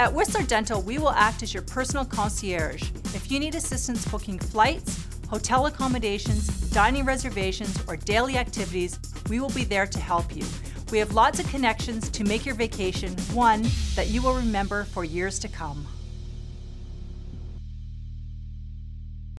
At Whistler Dental, we will act as your personal concierge. If you need assistance booking flights, hotel accommodations, dining reservations, or daily activities, we will be there to help you. We have lots of connections to make your vacation one that you will remember for years to come.